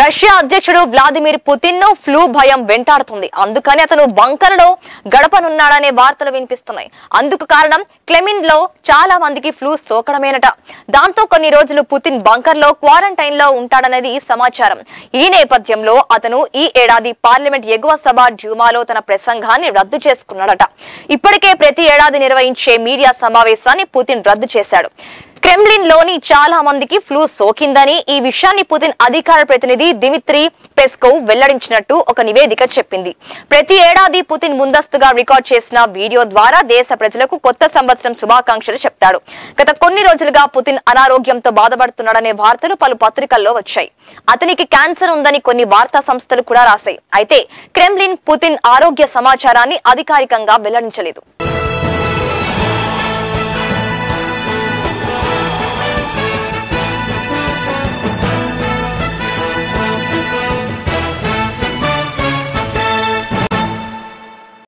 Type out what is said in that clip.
Russia అధ్యక్షుడు Vladimir పుతిన్ను flu భయం వెంటాడుతుంది. అందుకని అతను బంకర్లో గడపనున్నాడనే వార్తలు వినిపిస్తున్నాయి. అందుకు కారణం క్లెమిన్లో చాలా మందికి ఫ్లూ సోకడమేనట. దాంతో కొన్ని రోజులు పుతిన్ బంకర్లో క్వారంటైన్లో ఉంటాడనేది సమాచారం. ఈ నేపథ్యంలో అతను ఈ ఏడాది పార్లమెంట్ ఎగువ సభ డ్యూమాలో తన ప్రసంగాన్ని రద్దు చేసుకున్నాడట. ఇప్పటికే ప్రతి ఏడాది నిర్వహించే మీడియా సమావేశాన్ని పుతిన్ రద్దు చేశాడు. క్రెమ్లిన్లోని చాలా మందికి ఫ్లూ సోకిందని ఈ విషయాన్ని పుతిన్ అధికార ప్రతినిధి దిమిత్రి పెస్కోవ్ వెల్లడించినట్టు ఒక నివేదిక చెప్పింది. ప్రతి ఏడాది పుతిన్ ముందస్తుగా రికార్డ్ చేసిన వీడియో ద్వారా దేశ ప్రజలకు కొత్త సంవత్సరం శుభాకాంక్షలు చెప్తాడు గత కొన్ని రోజులుగా పుతిన్ అనారోగ్యంతో బాధపడుతున్నాడనే వార్తలు పలు పత్రికల్లో వచ్చాయి. అతనికి క్యాన్సర్ ఉందని కొన్ని వార్తా సంస్థలు కూడా రాశాయి. అయితే క్రెమ్లిన్ పుతిన్ ఆరోగ్య సమాచారాన్ని అధికారికంగా వెల్లడించలేదు.